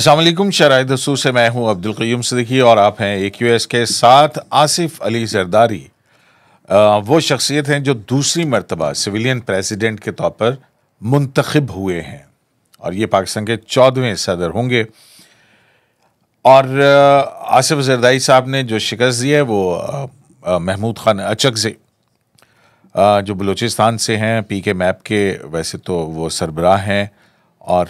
असलम शराय दसूर से मैं हूँ अब्दुल कयूम सिद्दीकी और आप हैं एक यू एस के साथ आसिफ अली जरदारी। वो शख्सियत हैं जो दूसरी मरतबा सिविलियन प्रेसिडेंट के तौर पर मुंतखब हुए हैं और ये पाकिस्तान के चौदहवें सदर होंगे। और आसिफ जरदारी साहब ने जो शिकस्त दी है वो महमूद खान अचक से जो बलूचिस्तान से हैं, पी के मैप के वैसे तो वो सरबराह हैं और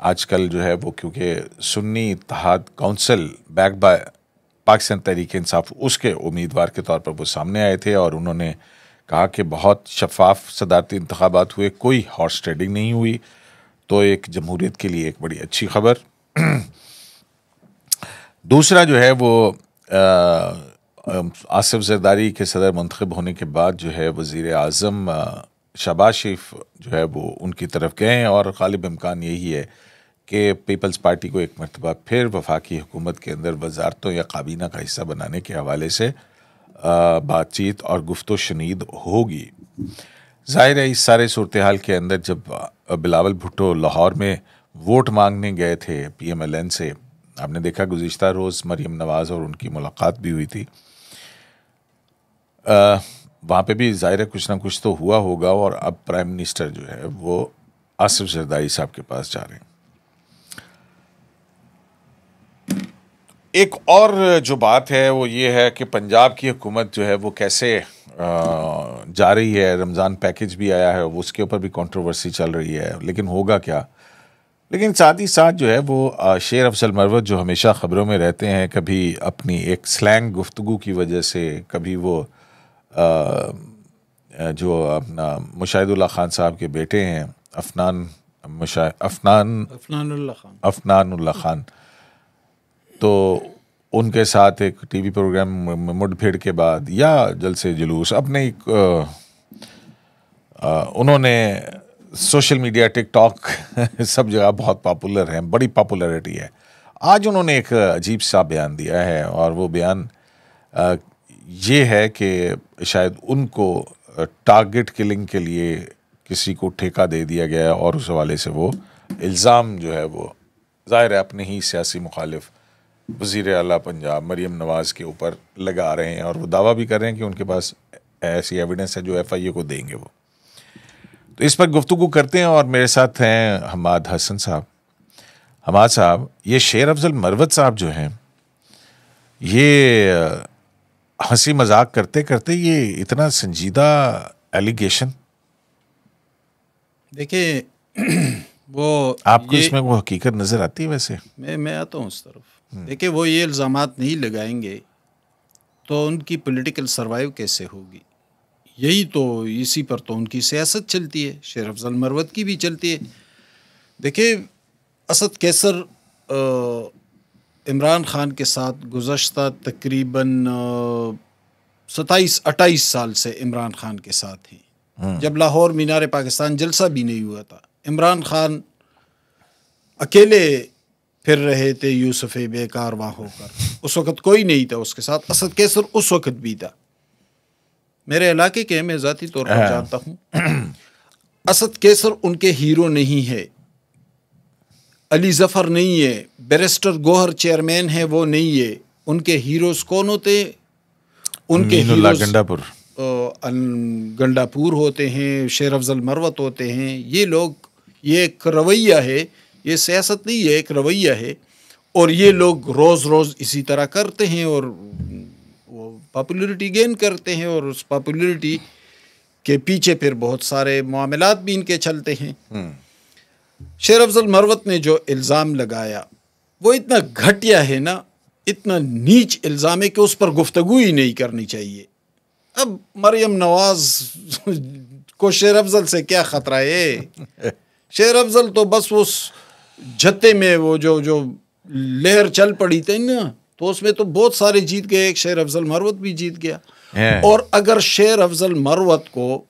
आजकल जो है वो क्योंकि Sunni Ittehad council back by Pakistan Tehreek Insaf, उसके उम्मीदवार के तौर पर वो सामने आए थे और उन्होंने कहा कि बहुत शफाफ सदारती इंतबात हुए, कोई हॉर्स ट्रेडिंग नहीं हुई। तो एक जमहूरीत के लिए एक बड़ी अच्छी खबर। दूसरा जो है वो आसिफ जरदारी के सदर मंतखब होने के बाद जो है वज़ी अज़म शबाज शरीफ जो है वो उनकी तरफ़ गए हैं और गालिब इम्कान यही है कि पीपल्स पार्टी को एक मरतबा फिर वफाकी हुकूमत के अंदर वजारतों या काबीना का हिस्सा बनाने के हवाले से बातचीत और गुफ्त शनीद होगी। ज़ाहिर है, इस सारे सूरत हाल के अंदर जब बिलावल भुट्टो लाहौर में वोट मांगने गए थे पी एम एल एन से, आपने देखा गुज्त रोज़ मरीम नवाज़ और उनकी मुलाकात भी हुई थी। वहाँ पे भी ज़ाहिर कुछ ना कुछ तो हुआ होगा और अब प्राइम मिनिस्टर जो है वो आसिफ जरदारी साहब के पास जा रहे हैं। एक और जो बात है वो ये है कि पंजाब की हुकूमत जो है वो कैसे जा रही है। रमज़ान पैकेज भी आया है उसके ऊपर भी कंट्रोवर्सी चल रही है। लेकिन होगा क्या? लेकिन साथ ही साथ जो है वो शेर अफसल मरवत जो हमेशा ख़बरों में रहते हैं कभी अपनी एक स्लैंग गुफ्तु की वजह से कभी वो जो अपना मुशाहिदुल्ला खान साहब के बेटे हैं अफनान मुशा अफनान अफनानुल्ला खान। अफनानुल्ला खान। तो उनके साथ एक टीवी प्रोग्राम मुठभेड़ के बाद या जलसे जुलूस, अपने एक उन्होंने सोशल मीडिया, टिकटॉक सब जगह बहुत पॉपुलर हैं, बड़ी पॉपुलैरिटी है। आज उन्होंने एक अजीब सा बयान दिया है और वो बयान ये है कि शायद उनको टारगेट किलिंग के लिए किसी को ठेका दे दिया गया है और उस हवाले से वो इल्ज़ाम जो है वो, ज़ाहिर है, अपने ही सियासी मुखालिफ वज़ी अला पंजाब मरीम नवाज़ के ऊपर लगा रहे हैं और वो दावा भी कर रहे हैं कि उनके पास ऐसी एविडेंस है जो एफ़ आई ए को देंगे वो। तो इस पर गुफ्तु करते हैं और मेरे साथ हैं हमाद हसन साहब। हमाद साहब ये शेर अफजल मरवत साहब जो हैं ये हँसी मज़ाक करते करते ये इतना संजीदा एलिगेशन देखिए वो आपको इसमें वो हकीकत नज़र आती है वैसे? मैं मैं आता हूँ उस तरफ़। देखिए वो ये इल्ज़ाम नहीं लगाएँगे तो उनकी पॉलिटिकल सर्वाइव कैसे होगी? यही तो इसी पर तो उनकी सियासत चलती है शेर अफजल मरवत की भी चलती है। देखिए असद कैसर इमरान ख़ान के साथ गुज्त तकरीबन सताईस अट्ठाईस साल से इमरान खान के साथ ही। हम्म। जब लाहौर मीनार पाकिस्तान जलसा भी नहीं हुआ था। इमरान खान अकेले फिर रहे थे यूसुफ बेकार वहाँ होकर उस वक़्त कोई नहीं था उसके साथ। असद कैसर उस वक़्त भी था। मेरे इलाके के मैं ज़ाती तौर पर हाँ। जानता हूँ। असद कैसर उनके हीरो नहीं है। अली जफ़र नहीं है। बैरिस्टर गोहर चेयरमैन है वो नहीं है। उनके हीरोज़ कौन होते? उनके गंडापुर। गंडापुर होते हैं शेर अफजल मरवत होते हैं। ये लोग ये एक रवैया है ये सियासत नहीं है एक रवैया है। और ये लोग रोज़ रोज़ इसी तरह करते हैं और वो पॉपुलरिटी गेन करते हैं और उस पॉपुलरिटी के पीछे फिर बहुत सारे मामलात भी इनके चलते हैं। हम्म। शेर अफजल मरवत ने जो इल्ज़ाम लगाया वो इतना घटिया है ना इतना नीच इल्ज़ाम है कि उस पर गुफ्तगु ही नहीं करनी चाहिए। अब मरियम नवाज़ को शेर अफजल से क्या ख़तरा है? शेर अफजल तो बस उस जत्ते में वो जो जो लहर चल पड़ी थी ना तो उसमें तो बहुत सारे जीत गए। एक शेर अफजल मरवत भी जीत गया। और अगर शेर अफजल मरवत को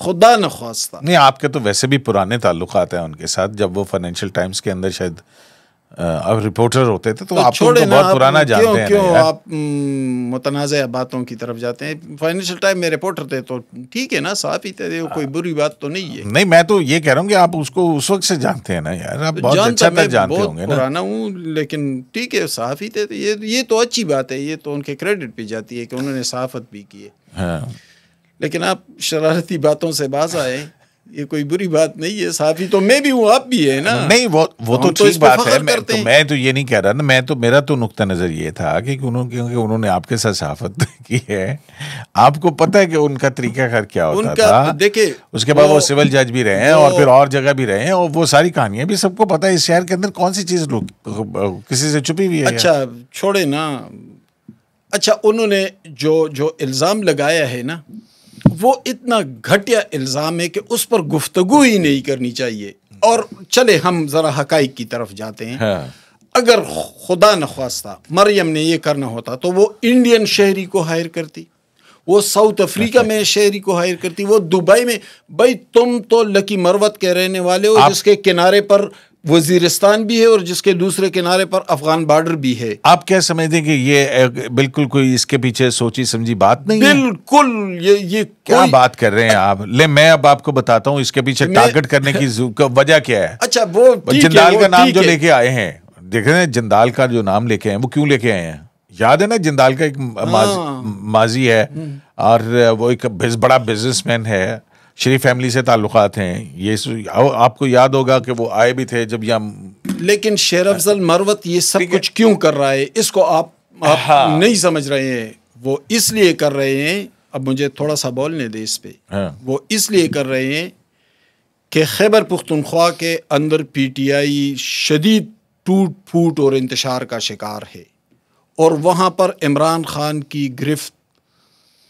खुदा न खास्ता नहीं आपके तो वैसे भी पुराने ताल्लुक हैं उनके साथ जब वो फाइनेंशियल टाइम्स के अंदर शायद अब रिपोर्टर होते थे तो, तो आप तो छोड़े ना बहुत पुराना जानते क्यों हैं? क्यों आप मुतनाज़ बातों की तरफ़ जाते हैं? फाइनेंशियल टाइम में रिपोर्टर थे तो ठीक है ना साफ़ ही थे कोई बुरी बात तो नहीं है। नहीं मैं तो ये कह रहा हूँ कि आप उसको उस वक्त से जानते हैं ना यार आप बहुत अच्छा तक जानते होंगे ना। पुराना हूँ लेकिन ठीक है साफ़ ही थे तो ये ये तो अच्छी बात है ये तो उनके क्रेडिट पे जाती है कि उन्होंने साफत भी की है। हाँ। लेकिन आप शरारती बातों से बाज आए ये कोई बुरी बात नहीं है साफी तो मैं भी हूँ आप भी है ना। नहीं वो वो तो तो ठीक पे बात है मैं तो मैं तो ये नहीं कह रहा ना मैं तो मेरा तो नुक्ता नज़र ये था कि उन्होंने क्योंकि उन्होंने आपके साथ सहाफत की है। आपको पता है कि उनका तरीका कर क्या होता उनका था? देखिए उसके बाद वो वो- सिविल जज भी रहे हैं और फिर और जगह भी रहे हैं और वो सारी कहानियाँ भी सबको पता है इस शहर के अंदर कौन सी चीज़ लोग किसी से छुपी हुई है अच्छा छोड़े ना। अच्छा उन्होंने जो जो इल्ज़ाम लगाया है ना वो इतना घटिया इल्ज़ाम है कि उस पर गुफ्तगु ही नहीं करनी चाहिए। और चले हम ज़रा हकाइक की तरफ़ जाते हैं। हाँ। अगर खुदा न ख्वास्ता मरियम ने ये करना होता तो वो इंडियन शहरी को हायर करती। वो साउथ अफ्रीका में शहरी को हायर करती। वो दुबई में भाई तुम तो लकी मरवत के रहने वाले हो जिसके किनारे पर वजीरिस्तान भी है और जिसके दूसरे किनारे पर अफगान बॉर्डर भी है। आप क्या समझते हैं कि ये बिल्कुल कोई इसके पीछे सोची समझी बात नहीं बिल्कुल ये ये क्या बात कर रहे हैं आप? ले मैं अब आपको बताता हूँ इसके पीछे टारगेट करने की वजह क्या है? अच्छा वो जिंदाल का नाम जो लेके आए हैं देख रहे हैं जिंदाल का जो नाम लेके आए वो क्यों लेके आए हैं? याद है ना जिंदाल का एक हाँ। माजी, माजी है हम्म। और वो एक बड़ा बिजनेसमैन है शरीफ फैमिली से ताल्लुकात हैं। ये आपको याद होगा कि वो आए भी थे जब यहाँ लेकिन शेर अफजल मरवत ये सब कुछ क्यों कर रहा है? इसको आप आप हाँ। नहीं समझ रहे हैं। वो इसलिए कर रहे हैं। अब मुझे थोड़ा सा बोलने दे इस पर हाँ। वो इसलिए कर रहे हैं कि खैबर पुख्तनख्वा के अंदर पी टी आई शदीद टूट फूट और इंतशार का शिकार है। और वहाँ पर इमरान खान की गिरफ्त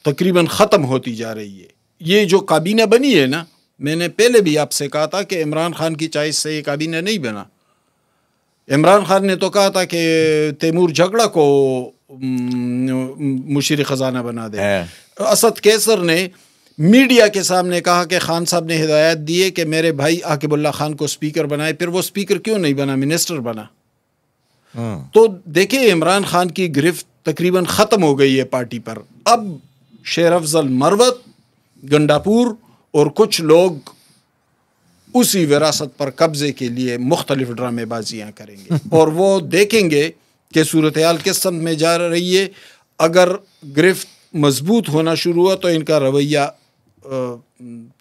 तकरीबन ख़त्म होती जा रही है। ये जो काबीना बनी है ना मैंने पहले भी आपसे कहा था कि इमरान खान की चॉइस से ये काबीना नहीं बना। इमरान खान ने तो कहा था कि तैमूर झगड़ा को मुशीर ख़जाना बना दे। असद कैसर ने मीडिया के सामने कहा कि खान साहब ने हिदायत दी है कि मेरे भाई आकिबुल्ला खान को स्पीकर बनाए फिर वो स्पीकर क्यों नहीं बना मिनिस्टर बना? हम्म। तो देखिए इमरान खान की गिरफ्त तकरीबन ख़त्म हो गई है पार्टी पर। अब शेर अफजल मरवत गंडापुर और कुछ लोग उसी विरासत पर कब्जे के लिए मुख्तलिफ़ ड्रामेबाजियाँ करेंगे। और वो देखेंगे कि सूरत हाल किस संत में जा रही है। अगर गिरफ्त मज़बूत होना शुरू हुआ तो इनका रवैया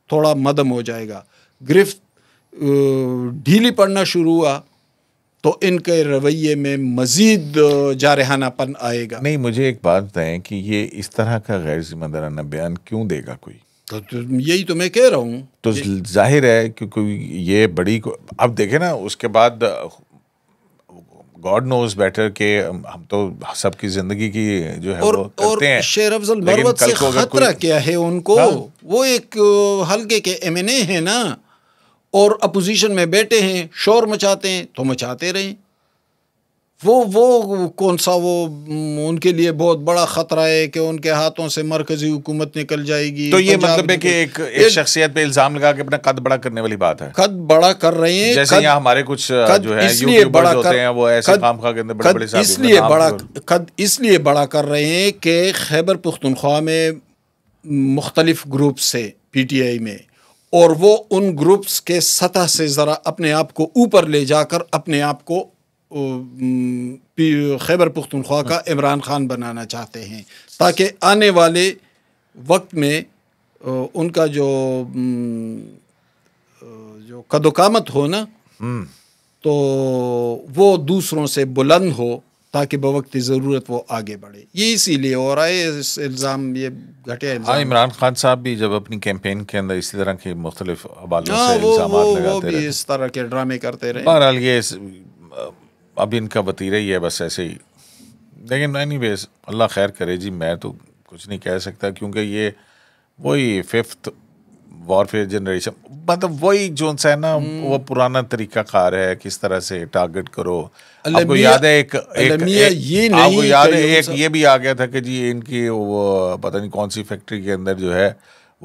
थोड़ा मदम हो जाएगा। गिरफ्त ढीली पड़ना शुरू हुआ तो इनके रवैये में मज़ीद जारहानापन आएगा। नहीं मुझे एक बात बताएँ कि ये इस तरह का गैर जिम्मेदाराना बयान क्यों देगा कोई? तो, तो यही तो मैं कह रहा हूँ। तो ज़ाहिर है क्योंकि ये बड़ी अब देखे ना उसके बाद गॉड नोज़ बेटर के हम तो सबकी ज़िंदगी की जो है और वो और करते हैं। शेर अफजल मरवत से खतरा क्या है उनको? हाँ। वो एक हल्के के एम एन ए है ना और अपोजिशन में बैठे हैं शोर मचाते हैं तो मचाते रहें। वो वो कौन सा वो उनके लिए बहुत बड़ा खतरा है कि उनके हाथों से मरकजी हुकूमत निकल जाएगी तो ये मतलब है कि एक एक शख्सियत पे इल्ज़ाम लगा के अपना कद बड़ा करने वाली बात है। कद बड़ा कर रहे हैं जैसे यहाँ हमारे कुछ जो है इसलिए बड़ा होते हैं वो ऐसे कद- काम खा के अंदर बड़े बड़े इसलिए बड़ा कद इसलिए बड़ा कर रहे हैं कि खैबर पुख्तनख्वा में मुख्तलिफ़ ग्रुप से पीटीआई में और वो उन ग्रुप्स के सतह से ज़रा अपने आप को ऊपर ले जाकर अपने आप को पी- खैबर पुख्तनख्वा का इमरान खान बनाना चाहते हैं ताकि आने वाले वक्त में उनका जो जो कदोकामत हो ना हम्म। तो वो दूसरों से बुलंद हो ताकि बवक्त ज़रूरत वो आगे बढ़े। ये इसीलिए हो रहा है इस इल्ज़ाम ये घटिया हाँ इमरान खान साहब भी जब अपनी कैंपेन के अंदर इसी तरह के मुख्तलिफ़ हवालों हाँ से वो इल्ज़ाम वो वो लगाते भी रहे इस तरह के ड्रामे करते रहे। बहरहाल ये अब इनका वतीरा ही है बस ऐसे ही लेकिन एनी वेज अल्लाह खैर करे जी मैं तो कुछ नहीं कह सकता क्योंकि ये वही फिफ्थ वॉरफेयर जनरेशन मतलब वही जो सा है ना हम्म। वो पुराना तरीका कार है किस तरह से टारगेट करो आपको याद है एक एक, एक ये नहीं आपको याद है एक ये भी आ गया था कि जी इनकी वो पता नहीं कौन सी फैक्ट्री के अंदर जो है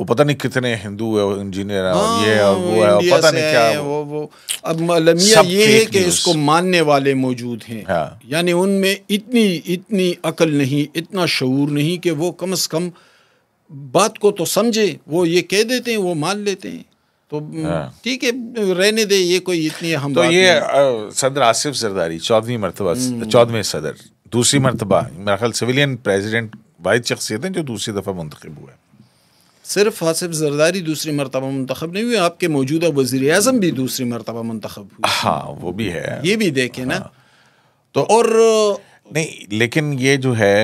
वो पता नहीं कितने हिंदू है इंजीनियर हैं और ये हाँ, और वो है और पता नहीं क्या वो वो अब अलमिया ये है कि इसको मानने वाले मौजूद हैं हाँ। यानी उनमें इतनी इतनी अकल नहीं इतना शऊर नहीं कि वो कम से कम बात को तो समझे वो ये कह देते हैं वो मान लेते हैं तो हाँ। ठीक है रहने दे ये कोई इतनी हम तो ये सदर आसिफ जरदारी चौदहवीं मरतबा। चौदहवें सदर दूसरी मरतबा मेरा ख्याल सिविलियन प्रेजिडेंट वाहिद शख्सियत हैं जो दूसरी दफ़ा मुंतखब हुए सिर्फ़ आसिफ जरदारी दूसरी मरतबा मुंतखब नहीं हुए आपके मौजूदा वज़ीर अजम भी दूसरी मरतबा मुंतखब हुए हाँ वो भी है। ये भी देखें ना। तो और नहीं लेकिन ये जो है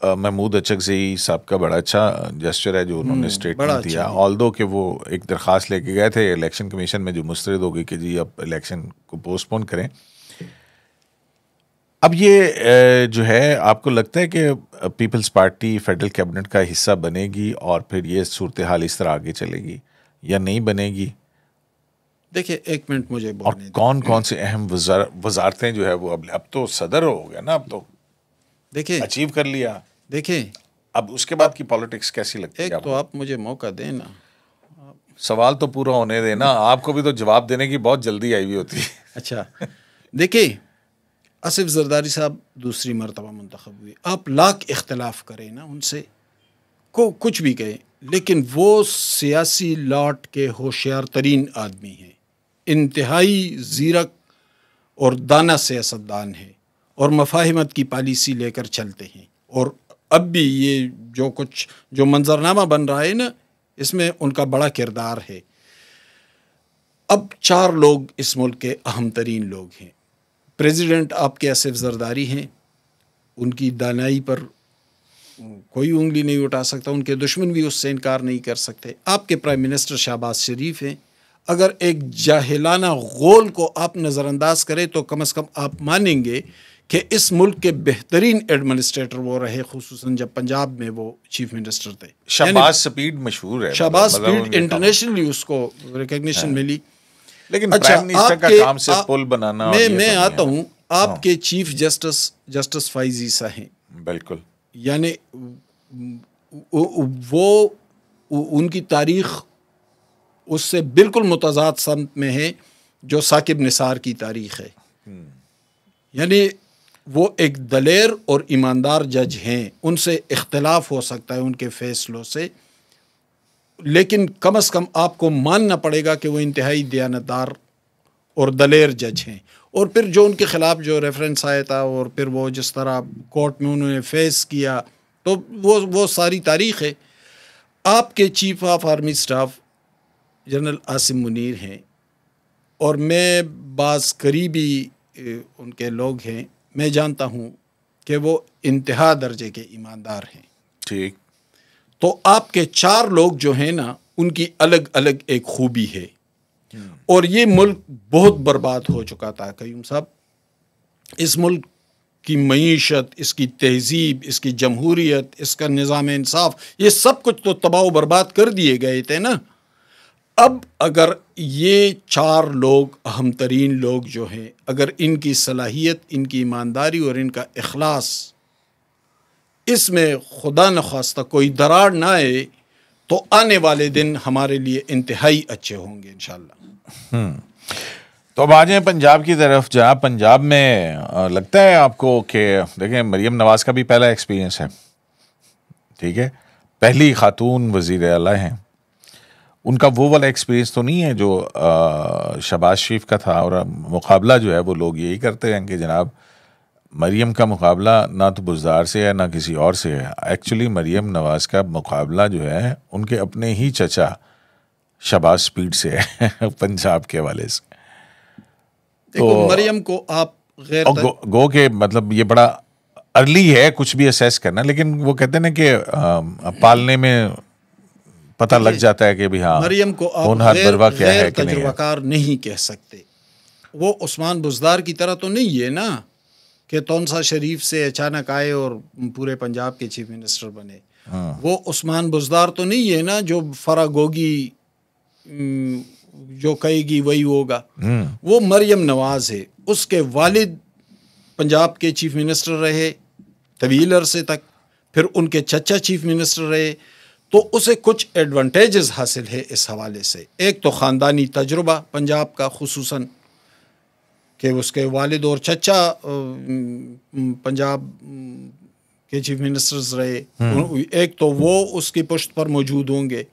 महमूद अचकजई साहब का बड़ा अच्छा जेस्चर है जो उन्होंने स्टेटमेंट अच्छा दिया। ऑल दो कि वो एक दरख्वास्त लेके गए थे इलेक्शन कमीशन में जो मुस्तरद हो गई कि जी अब इलेक्शन को पोस्टपोन करें। अब ये जो है आपको लगता है कि पीपल्स पार्टी फेडरल कैबिनेट का हिस्सा बनेगी और फिर ये सूरत हाल इस तरह आगे चलेगी या नहीं बनेगी? देखिए एक मिनट मुझे और कौन कौन से अहम वजारतें जो है वो अब अब तो सदर हो गया ना अब तो देखिए अचीव कर लिया। देखिए। अब उसके बाद की पॉलिटिक्स कैसी लगती है तो आप मुझे मौका दें ना। सवाल तो पूरा होने देना आपको भी तो जवाब देने की बहुत जल्दी आई हुई होती। है अच्छा। देखिए आसिफ जरदारी साहब दूसरी मरतबा मंतखब हुए आप लाख इख्तलाफ करें ना उनसे, को कुछ भी कहें, लेकिन वो सियासी लॉट के होशियार तरीन आदमी हैं। इंतहाई ज़ीरक और दाना सियासतदान है और मफाहमत की पॉलिसी लेकर चलते हैं। और अब भी ये जो कुछ, जो मंजरनामा बन रहा है ना, इसमें उनका बड़ा किरदार है। अब चार लोग इस मुल्क के अहम तरीन लोग हैं। प्रेसिडेंट आपके आसिफ जरदारी हैं उनकी दानाई पर कोई उंगली नहीं उठा सकता उनके दुश्मन भी उससे इनकार नहीं कर सकते। आपके प्राइम मिनिस्टर शहबाज शरीफ हैं। अगर एक जाहिलाना गोल को आप नज़रअंदाज करें तो कम अज़ कम आप मानेंगे कि इस मुल्क के बेहतरीन एडमिनिस्ट्रेटर वो रहे खसूस जब पंजाब में वो चीफ मिनिस्टर थे। शहबाज स्पीड मशहूर है शहबाज मतलब स्पीड इंटरनेशनली उसको रिकग्निशन मिली। लेकिन अच्छा प्राइम मिनिस्टर का काम से पुल बनाना मैं मैं आता हूँ। आपके चीफ जस्टिस जस्टिस फाइज हैं बिल्कुल। यानी वो वो उनकी तारीख उससे बिल्कुल मुतजाद समत में है जो साकिब निसार की तारीख है। यानी वो एक दलेर और ईमानदार जज हैं। उनसे इख्तलाफ हो सकता है उनके फैसलों से। लेकिन कम अज़ कम आपको मानना पड़ेगा कि वो इंतहाई दयानतदार और दलेर जज हैं। और फिर जो उनके ख़िलाफ़ जो रेफरेंस आया था और फिर वो जिस तरह कोर्ट में उन्होंने फेस किया तो वो वो सारी तारीख है। आपके chief of army staff general Asim Munir हैं और मैं बाज़ करीबी उनके लोग हैं। मैं जानता हूँ कि वो इंतहा दर्जे के ईमानदार हैं। ठीक। तो आपके चार लोग जो हैं ना उनकी अलग अलग एक खूबी है। और ये मुल्क बहुत बर्बाद हो चुका था कयूम साहब। इस मुल्क की मीशत इसकी तहजीब इसकी जमहूरियत इसका निज़ाम इंसाफ ये सब कुछ तो तबाह बर्बाद कर दिए गए थे ना। अब अगर ये चार लोग अहम तरीन लोग जो हैं अगर इनकी सलाहियत इनकी ईमानदारी और इनका अखलास इसमें खुदा न खास्ता कोई दरार ना आए तो आने वाले दिन हमारे लिए इंतहाई अच्छे होंगे, इंशाल्लाह। तो अब आ जाए पंजाब की तरफ़। जहाँ पंजाब में लगता है आपको कि, देखें, मरियम नवाज़ का भी पहला एक्सपीरियंस है। ठीक है? पहली खातून वज़ीर अला हैं। उनका वो वाला एक्सपीरियंस तो नहीं है जो शहबाज शरीफ का था, और मुकाबला जो है वो लोग यही करते हैं कि जनाब मरियम का मुकाबला ना तो बुजदार से है ना किसी और से है। एक्चुअली मरियम नवाज़ का मुकाबला जो है उनके अपने ही चचा शहबाज स्पीड से है पंजाब के हवाले से। तो- मरियम को आप गैर गो, गो के मतलब ये बड़ा अर्ली है कुछ भी असेस करना लेकिन वो कहते हैं ना कि पालने में पता लग जाता है कि भी हाँ मरियम को आप गैर, क्या है कि नहीं। नहीं कह सकते। वो उस्मान बुजदार की तरह तो नहीं है ना। कि तौनसा शरीफ से अचानक आए और पूरे पंजाब के चीफ मिनिस्टर बने। हाँ। वो उस्मान बुजदार तो नहीं है ना जो फरागोगी जो कहेगी वही होगा। हम्म। वो मरियम नवाज़ है। उसके वालिद पंजाब के चीफ मिनिस्टर रहे तवील अरसे तक फिर उनके चचा चीफ मिनिस्टर रहे। तो उसे कुछ एडवांटेजेस हासिल है इस हवाले से। एक तो ख़ानदानी तजुर्बा पंजाब का खसूस कि उसके वालिद और चचा पंजाब के चीफ मिनिस्टर्स रहे। हम्म। एक तो वो उसकी पुश्त पर मौजूद होंगे।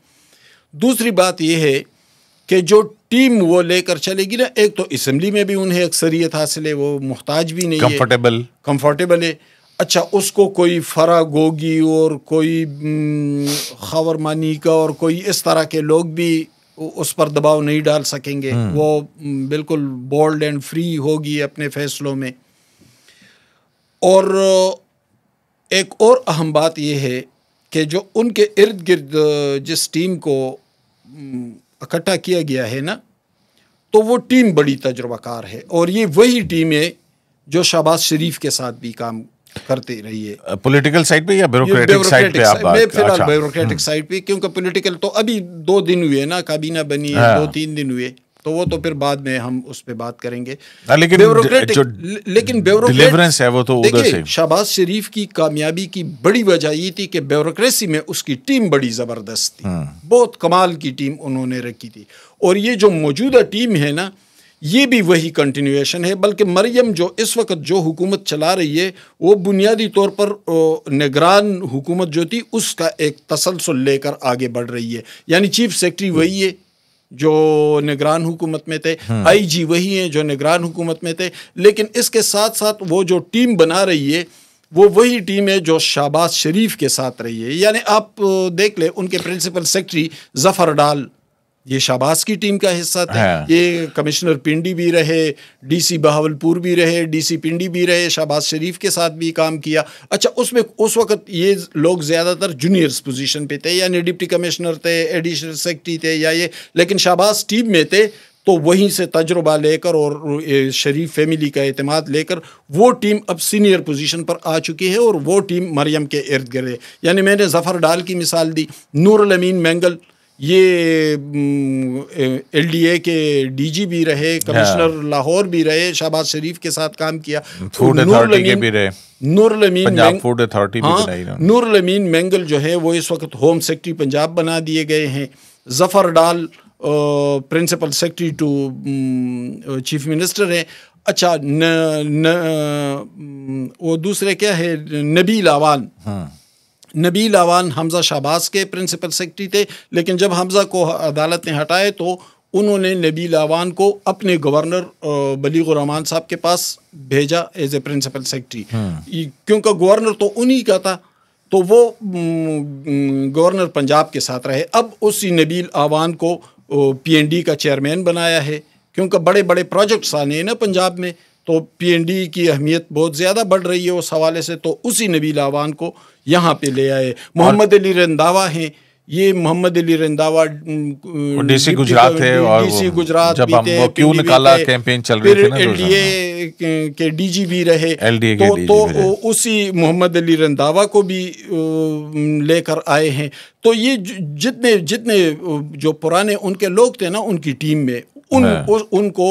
दूसरी बात यह है कि जो टीम वो लेकर चलेगी ना एक तो इसम्बली में भी उन्हें अक्सरियत हासिल है वो मुहताज भी नहीं कंफर्टेबल है कंफर्टेबल है। अच्छा उसको कोई फरा गोगी और कोई खबर मानी का और कोई इस तरह के लोग भी उस पर दबाव नहीं डाल सकेंगे। हम्म। वो बिल्कुल बोल्ड एंड फ्री होगी अपने फैसलों में। और एक और अहम बात यह है कि जो उनके इर्द गिर्द जिस टीम को इकट्ठा किया गया है ना तो वो टीम बड़ी तजुर्बाकार है। और ये वही टीम है जो शहबाज शरीफ के साथ भी काम करती रही है। पॉलिटिकल साइड पे या ब्यूरोक्रेटिक साइड पे आप बात फ़िलहाल ब्यूरोक्रेटिक साइड पे क्योंकि पॉलिटिकल तो अभी दो दिन हुए ना काबीना बनी है हाँ। दो तीन दिन हुए। तो वो तो फिर बाद में हम उस पर बात करेंगे। हाँ, लेकिन लेकिन ब्यूरोक्रेटिक है वो तो उधर से। शहबाज शरीफ की कामयाबी की बड़ी वजह ये थी कि ब्यूरोक्रेसी में उसकी टीम बड़ी ज़बरदस्त थी। हाँ। बहुत कमाल की टीम उन्होंने रखी थी। और ये जो मौजूदा टीम है ना ये भी वही कंटिन्यूएशन है बल्कि मरियम जो इस वक्त जो हुकूमत चला रही है वो बुनियादी तौर पर निगरान हुकूमत जो थी उसका एक तसलसल लेकर आगे बढ़ रही है। यानी चीफ सेक्रेटरी वही है जो निगरान हुकूमत में थे हम्म। आई जी वही हैं जो निगरान हुकूमत में थे लेकिन इसके साथ साथ वो जो टीम बना रही है वो वही टीम है जो शाहबाज शरीफ के साथ रही है। यानी आप देख ले उनके प्रिंसिपल सेक्रेटरी जफ़र डाल ये शाबाज की टीम का हिस्सा था। हाँ। ये कमिश्नर पिंडी भी रहे डीसी बहावलपुर भी रहे डीसी पिंडी भी रहे शाहबाज शरीफ के साथ भी काम किया। अच्छा उसमें उस वक्त ये लोग ज़्यादातर जूनियर्स पोजीशन पे थे यानी डिप्टी कमिश्नर थे एडिशनल सेक्रेटरी थे या ये लेकिन शाबाज टीम में थे तो वहीं से तजुर्बा लेकर और शरीफ फैमिली का अतमाद लेकर वो टीम अब सीनियर पोजीशन पर आ चुकी है और वो टीम मरियम के इर्द गिर्द यानी मैंने जफ़र डाल की मिसाल दी नूर अमीन मैंगल ये एल डी ए के डी जी भी रहे कमिश्नर हाँ। लाहौर भी रहे शहबाज शरीफ के साथ काम किया। फ़ूड अथॉरिटी के भी रहे। नूर लमीन फ़ूड अथॉरिटी नूर लमीन मैंगल जो है वो इस वक्त होम सेक्रेटरी पंजाब बना दिए गए हैं। जफ़र डाल principal secretary to chief minister है। अच्छा न, न वो दूसरे क्या है? नबी आवान। हाँ। नबील आवान हमज़ा शहबाज के प्रिंसिपल सेक्रेटरी थे लेकिन जब हमज़ा को अदालत ने हटाए तो उन्होंने नबील आवान को अपने गवर्नर बलीगुरमान साहब के पास भेजा एज ए प्रिंसिपल सेक्रेटरी। क्योंकि गवर्नर तो उन्हीं का था तो वो गवर्नर पंजाब के साथ रहे। अब उसी नबील आवान को पीएनडी का चेयरमैन बनाया है क्योंकि बड़े बड़े प्रोजेक्ट्स आने हैं ना पंजाब में तो पीएनडी की अहमियत बहुत ज़्यादा बढ़ रही है उस हवाले से तो उसी नबील आवान को यहाँ पे ले आए। मोहम्मद अली रंदावा हैं। ये मोहम्मद अली रंदावा डीसी गुजरात है और डीसी गुजरात जब हम वो क्यों निकाला कैंपेन चल रही थी ना एलडीए के डीजी भी रहे। एलडीए तो, तो उसी मोहम्मद अली रंदावा को भी लेकर आए हैं। तो ये जितने जितने जो पुराने उनके लोग थे ना उनकी टीम में उन हाँ। उनको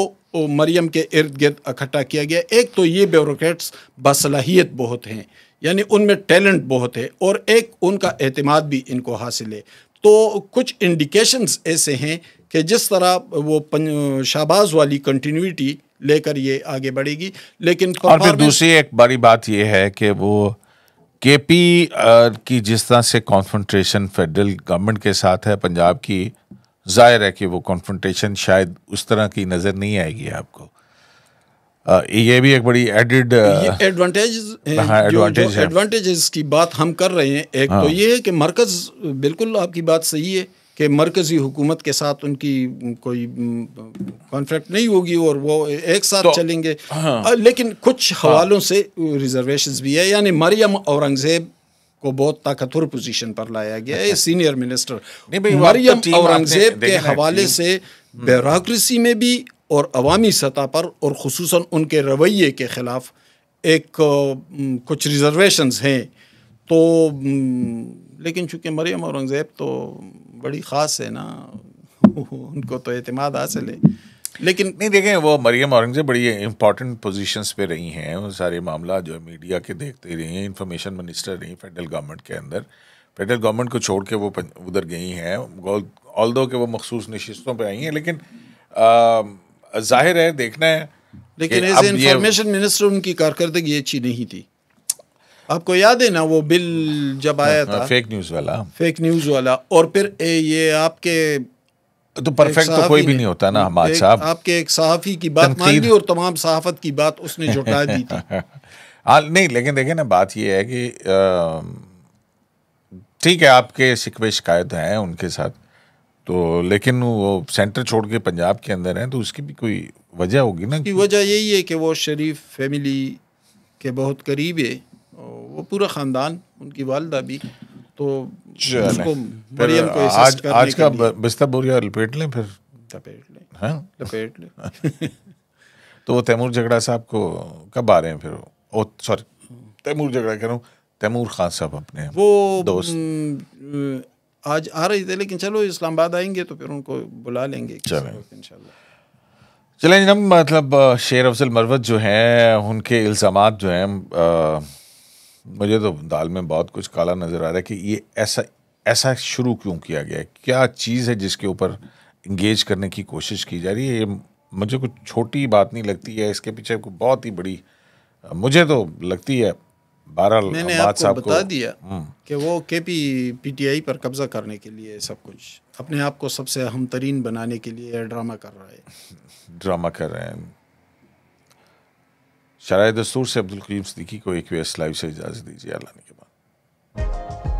मरियम के इर्द गिर्द इकट्ठा किया गया। एक तो ये ब्यूरोक्रेट्स बसलाहियत बहुत हैं। यानी उनमें टैलेंट बहुत है और एक उनका अहतमाद भी इनको हासिल है। तो कुछ इंडिकेशंस ऐसे हैं कि जिस तरह वो शाहबाज वाली कंटिन्यूटी लेकर ये आगे बढ़ेगी लेकिन और फिर दूसरी एक बड़ी बात यह है कि वो के पी की जिस तरह से कॉन्फ्रेंट्रेशन फेडरल गवर्नमेंट के साथ है पंजाब की ज़ाहिर है कि वो कॉन्फ्रेंटेशन शायद उस तरह की नज़र नहीं आएगी आपको। ये भी एक बड़ी एडिड एडवांटेज एडवांटेज एडवांटेजेस की बात हम कर रहे हैं एक तो हाँ। तो ये है कि मरकज़ बिल्कुल आपकी बात सही है कि मरकज़ी हुकूमत के साथ उनकी कोई कॉन्फ्लिक्ट नहीं होगी और वो एक साथ तो, चलेंगे हाँ। लेकिन कुछ हाँ। हवालों से रिजर्वेशंस भी है यानी मरियम औरंगज़ेब को बहुत ताकतवर पोजीशन पर लाया गया है सीनियर मिनिस्टर मरियम तो औरंगज़ेब के हवाले से ब्यूरोक्रेसी में भी और अवामी सतह पर और खसूस उनके रवैये के ख़िलाफ़ एक कुछ रिजर्वेशंस हैं। तो लेकिन चूँकि मरियम औरंगज़ेब तो बड़ी ख़ास है ना उनको तो अतमाद हासिल है। लेकिन नहीं देखें वो मरियम औरंगज़ेब बड़ी इंपॉर्टेंट पोजीशंस पे रही हैं। वो सारे मामला जो मीडिया के देखते रही हैं। इंफॉर्मेशन मिनिस्टर रही फेडरल गवर्नमेंट के अंदर। फेडरल गवर्नमेंट को छोड़ के वो उधर गई हैं। ऑल दो के वो मखसूस नशस्तों पर आई हैं लेकिन आ, ज़ाहिर है देखना है लेकिन एज इंफॉर्मेशन मिनिस्टर उनकी कारकर्दगी अच्छी नहीं थी। आपको याद है ना वो बिल जब आया था? फेक न्यूज़ वाला। फेक न्यूज़ वाला। और फिर ए, ये आपके तो परफेक्ट तो कोई भी नहीं होता ना एक- साहब। आपके एक सहाफ़ी की बात मान ली और तमाम सहाफत की बात उसने जुटा दी थी। हाँ नहीं लेकिन देखें ना बात ये है कि ठीक है आपके शिकवे शिकायत हैं उनके साथ तो लेकिन वो सेंटर छोड़ के पंजाब के अंदर हैं तो उसकी भी कोई वजह होगी ना की वजह यही है कि वो शरीफ फैमिली के बहुत करीब है वो पूरा ख़ानदान उनकी वालदा भी तो उसको मरियम को आज आज का बिस्तर बोरिया लपेट लें फिर। लपेट लें। हाँ? लपेट लें। तो वो तैमूर झगड़ा साहब को कब आ रहे हैं फिर? ओ सॉरी तैमूर झगड़ा कह रहा हूँ तैमूर खान साहब अपने वो दोस्त। आज आ रहे थे लेकिन चलो इस्लामाबाद आएँगे तो फिर उनको बुला लेंगे इंशाल्लाह। चलें जनाब मतलब शेर अफजल मरवत जो हैं उनके इल्ज़ाम जो हैं मुझे तो दाल में बहुत कुछ काला नज़र आ रहा है कि ये ऐसा ऐसा शुरू क्यों किया गया है? क्या चीज़ है जिसके ऊपर इंगेज करने की कोशिश की जा रही है? ये मुझे कुछ छोटी बात नहीं लगती है इसके पीछे कोई बहुत ही बड़ी मुझे तो लगती है बहरहाल मैंने आपको बता दिया कि वो के पी पी टी आई पर कब्जा करने के लिए सब कुछ अपने आप को सबसे अहम तरीन बनाने के लिए ड्रामा कर रहा है। ड्रामा कर रहे हैं। शराय दस्तूर से अब्दुल करीम सिद्दीकी को एक वे लाइव से इजाज़त दीजिए अल्लाह ने के बाद।